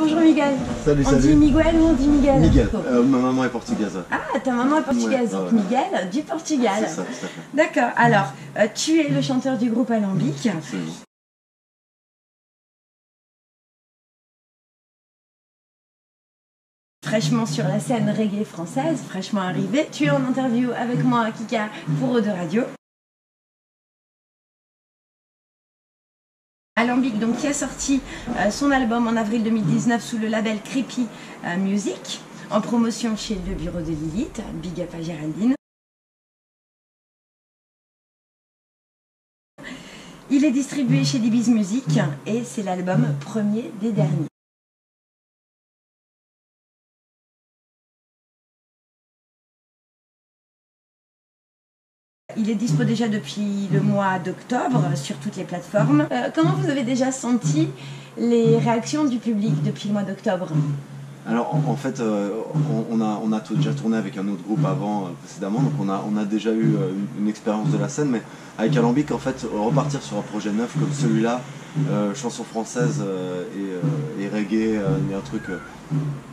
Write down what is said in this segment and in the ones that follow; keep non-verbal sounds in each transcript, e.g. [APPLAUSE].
Bonjour Miguel. Salut, on salut. dit Miguel ou on dit Miguel Miguel, euh, ma maman est portugaise. Ah, ta maman est portugaise, Ouais, donc ouais. Miguel du Portugal. C'est ça. D'accord, alors, euh, tu es le chanteur du groupe Alambic. Absolument. Fraîchement sur la scène reggae française, fraîchement arrivé. Tu es en interview avec moi, Kika, pour Eau de Radio. Alambic, donc, qui a sorti euh, son album en avril 2019 sous le label Creepy euh, Music, en promotion chez le bureau de Lilith, Big Up à Géraldine. Il est distribué chez Dibiz Music et c'est l'album premier des derniers. Il est dispo déjà depuis le mois d'octobre sur toutes les plateformes. Euh, comment vous avez déjà senti les réactions du public depuis le mois d'octobre? Alors en, fait, euh, on, a, on a déjà tourné avec un autre groupe avant, euh, précédemment, donc on a, on a déjà eu une, une expérience de la scène, mais avec Alambic, en fait, repartir sur un projet neuf comme celui-là, euh, chanson française euh, et, euh, et reggae, euh, il y a un truc. euh,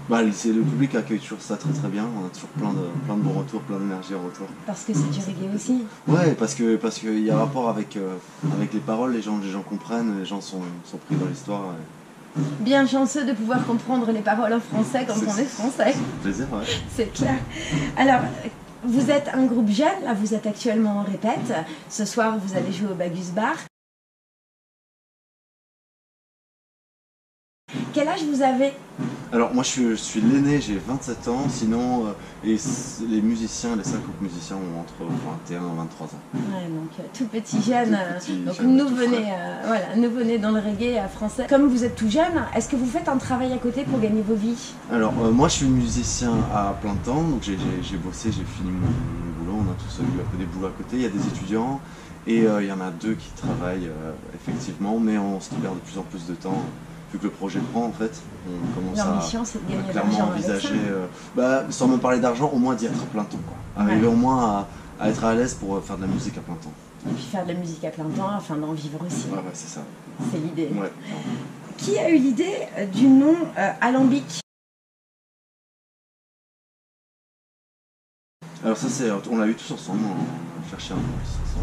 bah, c'est le public accueille toujours ça très très bien. On a toujours plein de, plein de bons retours, plein d'énergie en retour. Parce que c'est du reggae aussi. Ouais, parce que parce qu'il y a rapport avec, avec les paroles, les gens, les gens comprennent, les gens sont, sont pris dans l'histoire. Bien chanceux de pouvoir comprendre les paroles en français quand C'est- on est français. Plaisir, ouais. [LAUGHS] C'est clair. Alors, vous êtes un groupe jeune, là vous êtes actuellement en répète. Ce soir, vous allez jouer au Bagus Bar. Quel âge vous avez Alors moi je suis, je suis l'aîné, j'ai 27 ans, sinon euh, les, les musiciens, les 50 musiciens ont entre 21 et 23 ans. Ouais, donc euh, tout petit jeune. Tout euh, petit donc jeune, nous venez, euh, voilà, nous venez dans le reggae français. Comme vous êtes tout jeune, est-ce que vous faites un travail à côté pour gagner vos vies? Alors moi je suis musicien à plein temps, donc j'ai- bossé, j'ai fini mon, mon boulot, on a tous eu un peu des boulots à côté, il y a des étudiants et il y en a deux qui travaillent effectivement, mais on se libère de plus en plus de temps. Vu que le projet prend en fait, on commence à, clairement envisager, euh, bah, sans même parler d'argent, au moins d'y être à plein temps. Quoi. Arriver Ouais. au moins à, à être à l'aise pour euh, faire de la musique à plein temps. Et puis faire de la musique à plein temps afin d'en vivre aussi. Ouais, ouais, c'est ça. C'est l'idée. Ouais. Qui a eu l'idée euh, du nom euh, Alambic? Alors ça c'est, on l'a eu tous ensemble, on a cherché un.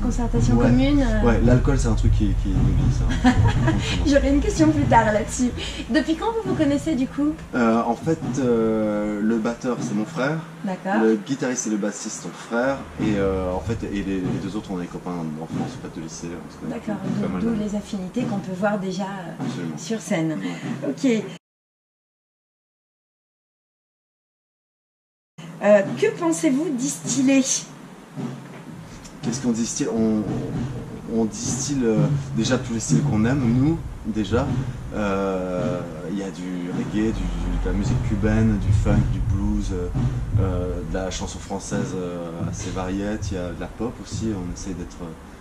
Concertation Ouais. commune euh, Ouais, l'alcool c'est un truc qui, qui nous lie ça. [LAUGHS] J'aurai une question plus tard là-dessus. Depuis quand vous vous connaissez du coup? Euh, en fait, euh, le batteur c'est mon frère, D'accord. le guitariste et le bassiste sont frères, et en fait, et les, les deux autres on est copains d'enfance, en fait, de lycée. D'accord, d'où les affinités qu'on peut voir déjà sur scène. Ouais. Ok. Euh, que pensez-vous distiller? Qu'est-ce qu'on distille? On, distille euh, déjà tous les styles qu'on aime, nous, déjà. Euh, Il y a du reggae, de la musique cubaine, du funk, du blues, euh, de la chanson française assez variette. Il y a de la pop aussi, on essaye d'être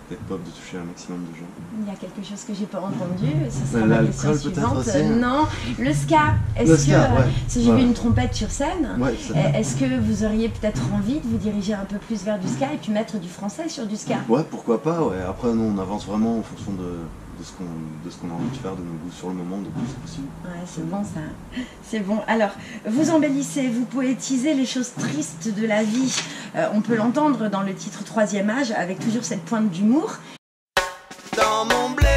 d'être pop, de toucher un maximum de gens. Il y a quelque chose que j'ai pas entendu, ce sera ma l'alcool, question suivante. aussi. Euh, non, le ska. Est-ce que, ouais. si j'ai Ouais. vu une trompette sur scène, Ouais, est-ce que vous auriez peut-être envie de vous diriger un peu plus vers du ska et puis mettre du français sur du ska? Ouais, pourquoi pas, ouais. Après, nous, on avance vraiment en fonction de, de ce qu'on de ce qu'on a envie de faire, de nos goûts sur le moment, de plus c'est possible. Ouais, c'est bon ça. C'est bon. Alors, vous embellissez, vous poétisez les choses tristes de la vie. Euh, on peut l'entendre dans le titre Troisième âge avec toujours cette pointe d'humour. Dans mon blé,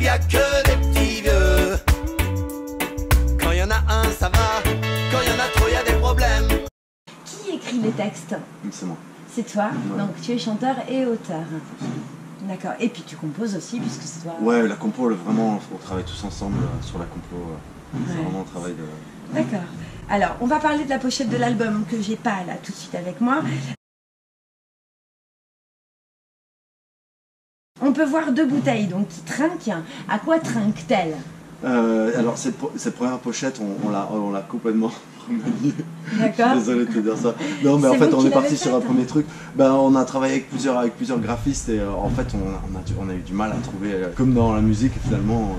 y a que des petits vieux. Quand y en a un, ça va. Quand y en a trop, y a des problèmes. Qui écrit les textes? C'est moi. C'est toi. Ouais. Donc tu es chanteur et auteur. D'accord. Et puis tu composes aussi puisque c'est toi. Ouais, la compo, vraiment, on travaille tous ensemble euh, sur la compo. euh, C'est Ouais. vraiment un travail de. D'accord. Alors, on va parler de la pochette de l'album que j'ai pas là tout de suite avec moi. On peut voir deux bouteilles donc qui trinquent. À quoi trinquent-elles? Euh, alors, cette, première pochette, on, on l'a complètement [LAUGHS] remaniée. Je suis D'accord. désolé de te dire ça. Non, mais en fait, on est parti sur un premier truc. Ben, on a travaillé avec plusieurs, avec plusieurs graphistes et euh, en fait, on, on a, dû- on a eu du mal à trouver, euh, comme dans la musique, finalement,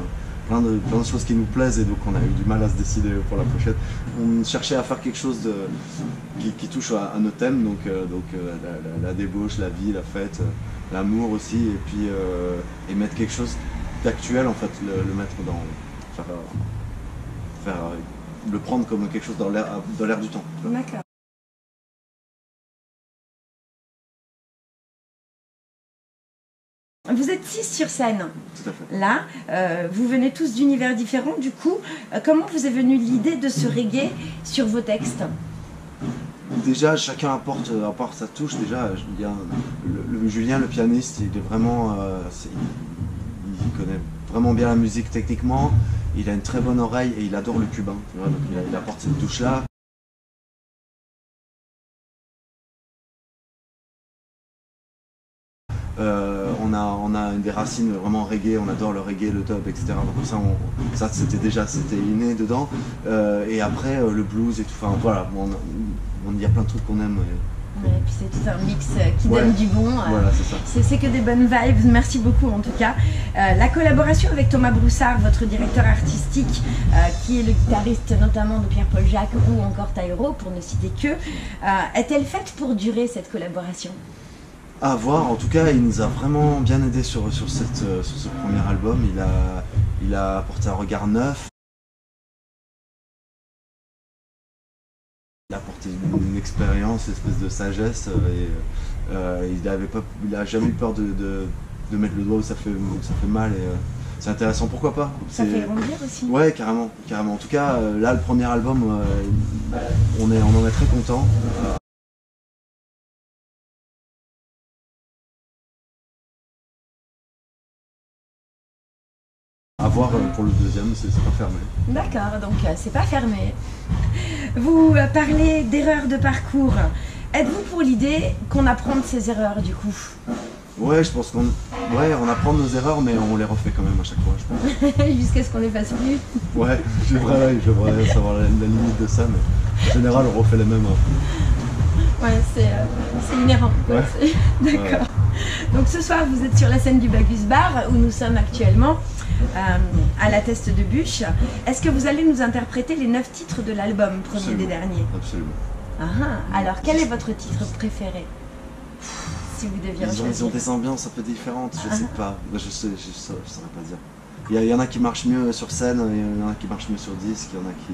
plein, de, plein de choses qui nous plaisent et donc on a eu du mal à se décider pour la pochette. On cherchait à faire quelque chose de, qui, qui touche à, à nos thèmes, donc, euh, donc euh, la, la- la débauche, la vie, la fête, euh, l'amour aussi, et puis et mettre quelque chose d'actuel, en fait, le, le mettre dans. Faire, euh, faire euh, le prendre comme quelque chose dans l'air du temps. D'accord. Vous êtes six sur scène. Tout à fait. Là, euh, vous venez tous d'univers différents. Du coup, euh, comment vous est venue l'idée de ce reggae sur vos textes? Déjà, chacun apporte, apporte sa touche. Déjà, un- le, le- Julien, le pianiste, il est vraiment, euh, il, il connaît vraiment bien la musique techniquement. Il a une très bonne oreille et il adore le cubain. donc il, apporte cette touche-là. Euh, on, a, on a des racines vraiment reggae, on adore le reggae, le dub, etc. Donc ça, ça c'était déjà inné dedans. Euh, et après euh, le blues et tout. Enfin voilà, il y a plein de trucs qu'on aime. Ouais, Et puis c'est tout un mix euh, qui Ouais. donne du bon. euh, Voilà, c'est ça. C'est c'est que des bonnes vibes, merci beaucoup en tout cas. Euh, la collaboration avec Thomas Broussard, votre directeur artistique, euh, qui est le guitariste notamment de Pierre-Paul Jacques ou encore Tyro, pour ne citer que, euh, est-elle faite pour durer cette collaboration? À voir, en tout cas, il nous a vraiment bien aidé sur, sur, cette, euh, sur ce premier album. Il a, il a apporté un regard neuf. Apporté une, expérience, une espèce de sagesse. euh, Et, euh, il avait pas, il a jamais eu peur de, de, de mettre le doigt où ça fait, où ça fait mal. Et euh, c'est intéressant, pourquoi pas Ça C'est- fait grandir aussi. Ouais, carrément, carrément. En tout cas, là, le premier album, on, est, on en est très content. À voir pour le deuxième, c'est pas fermé. D'accord, donc c'est pas fermé. Vous parlez d'erreurs de parcours. Êtes-vous pour l'idée qu'on apprend de ces erreurs du coup? Ouais, je pense qu'on ouais, on apprend de nos erreurs, mais on les refait quand même à chaque fois, je pense. [LAUGHS] Jusqu'à ce qu'on les fasse plus Ouais, j'aimerais j'aimerais savoir la, la limite de ça, mais en général, on refait les mêmes. hein. Ouais, c'est euh, inhérent. Ouais. [LAUGHS] D'accord. Donc ce soir, vous êtes sur la scène du Bagus Bar où nous sommes actuellement à la Teste de Bûche. Est-ce que vous allez nous interpréter les neuf titres de l'album, premier Absolument. des derniers Absolument. Ah, ah. Alors, quel est votre titre préféré? Si vous deviez Ils ont, ils ont choisir. des ambiances un peu différentes, je Ah. sais pas. Je sais, je, je saurais pas dire. Il y, a- il y en a qui marchent mieux sur scène, il y en a qui marchent mieux sur disque, il y en a qui,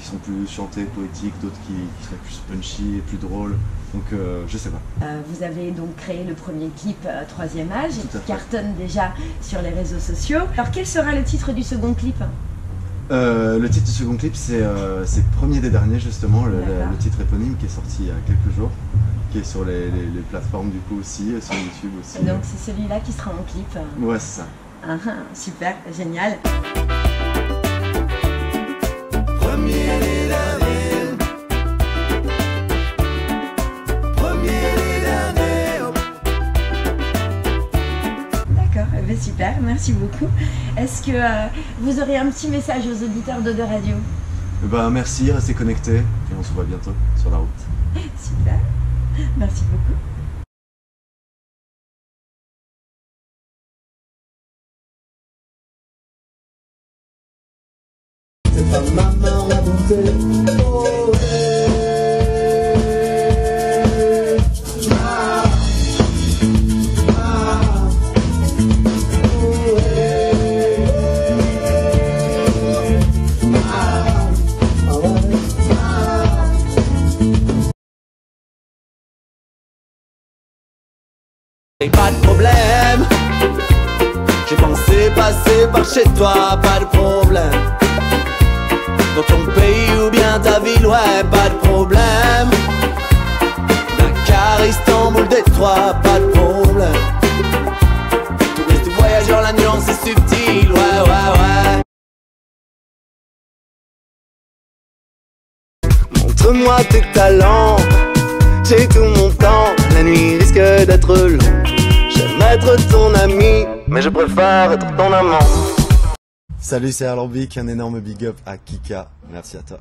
qui sont plus chantés, poétiques, d'autres qui, qui seraient plus punchy et plus drôles. Donc euh, je sais pas. Euh, vous avez donc créé le premier clip euh, Troisième Âge, qui cartonne déjà sur les réseaux sociaux. Alors, quel sera le titre du second clip? Le titre du second clip, c'est premier des derniers justement, le, titre éponyme qui est sorti il y a quelques jours, qui est sur les, les- les plateformes du coup aussi, sur YouTube aussi. Donc, c'est celui-là qui sera en clip. Ouais, c'est ça. Ah, ah, super, génial. Super, merci beaucoup. Est-ce que euh, vous aurez un petit message aux auditeurs de, de radio? Eh ben, merci, restez connectés et on se voit bientôt sur la route. [LAUGHS] Super, merci beaucoup. C'est ta maman la bonté. Oh, Pas de problème. J'ai pensé passer par chez toi, pas de problème. Dans ton pays ou bien ta ville, ouais, pas de problème. Dakar, Istanbul, Détroit, pas de problème. Touriste ou voyageur, la nuance est subtile, ouais, ouais, ouais. Montre-moi tes talents, j'ai tout mon temps. La nuit risque d'être longue. Être ton ami, mais je préfère être ton amant. Salut, c'est Alambic, un énorme big up à Kika. Merci à toi.